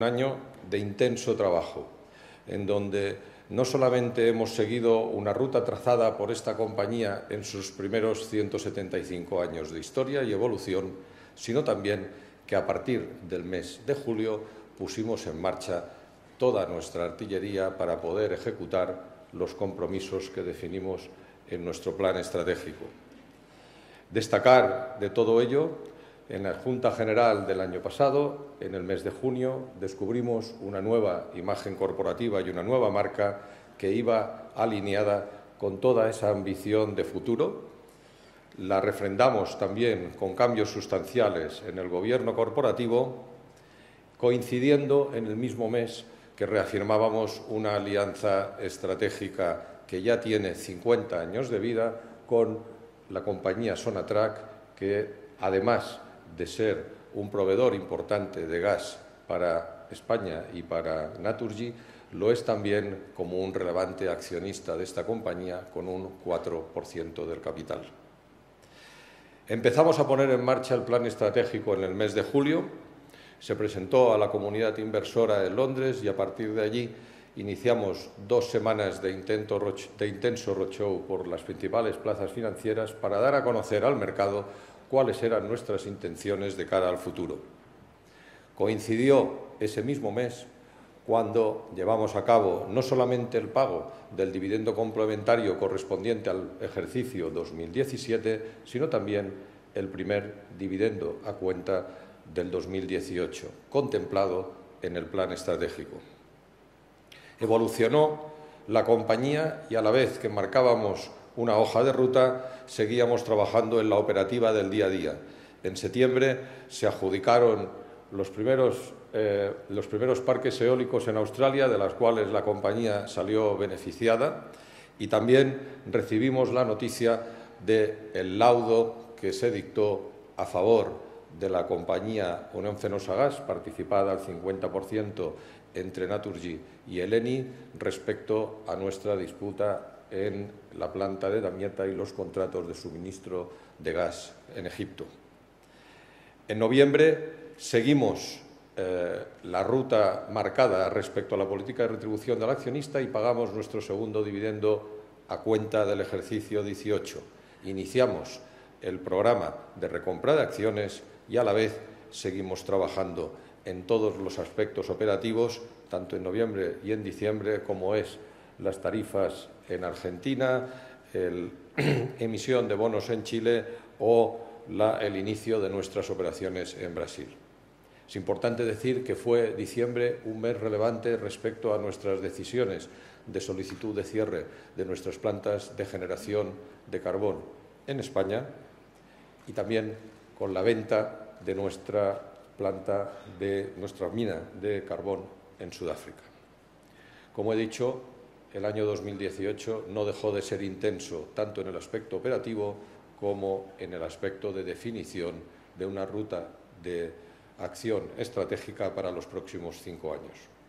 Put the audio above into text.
Un año de intenso trabajo, en donde no solamente hemos seguido una ruta trazada por esta compañía en sus primeros 175 años de historia y evolución, sino también que a partir del mes de julio pusimos en marcha toda nuestra artillería para poder ejecutar los compromisos que definimos en nuestro plan estratégico. Destacar de todo ello en la Junta General del año pasado, en el mes de junio, descubrimos una nueva imagen corporativa y una nueva marca que iba alineada con toda esa ambición de futuro. La refrendamos también con cambios sustanciales en el gobierno corporativo, coincidiendo en el mismo mes que reafirmábamos una alianza estratégica que ya tiene 50 años de vida con la compañía Sonatrack, que además de ser un proveedor importante de gas para España y para Naturgy, lo es también como un relevante accionista de esta compañía con un 4% del capital. Empezamos a poner en marcha el plan estratégico en el mes de julio, se presentó a la comunidad inversora en Londres y a partir de allí iniciamos dos semanas de, intenso roadshow por las principales plazas financieras para dar a conocer al mercado cuáles eran nuestras intenciones de cara al futuro. Coincidió ese mismo mes cuando llevamos a cabo no solamente el pago del dividendo complementario correspondiente al ejercicio 2017, sino también el primer dividendo a cuenta del 2018, contemplado en el plan estratégico. Evolucionó la compañía y a la vez que marcábamos una hoja de ruta, seguíamos trabajando en la operativa del día a día. En septiembre se adjudicaron los primeros, eh, los primeros parques eólicos en Australia, de las cuales la compañía salió beneficiada, y también recibimos la noticia del laudo que se dictó a favor de la compañía Unión Fenosa Gas, participada al 50% entre Naturgy y Eleni, respecto a nuestra disputa en la planta de Damieta y los contratos de suministro de gas en Egipto. En noviembre seguimos eh, la ruta marcada respecto a la política de retribución del accionista y pagamos nuestro segundo dividendo a cuenta del ejercicio 18. Iniciamos el programa de recompra de acciones y a la vez seguimos trabajando en todos los aspectos operativos, tanto en noviembre y en diciembre, como es las tarifas en Argentina, la emisión de bonos en Chile o el inicio de nuestras operaciones en Brasil. Es importante decir que fue diciembre un mes relevante respecto a nuestras decisiones de solicitud de cierre de nuestras plantas de generación de carbón en España y también con la venta de nuestra planta de nuestra mina de carbón en Sudáfrica. Como he dicho, el año 2018 no dejó de ser intenso tanto en el aspecto operativo como en el aspecto de definición de una ruta de acción estratégica para los próximos cinco años.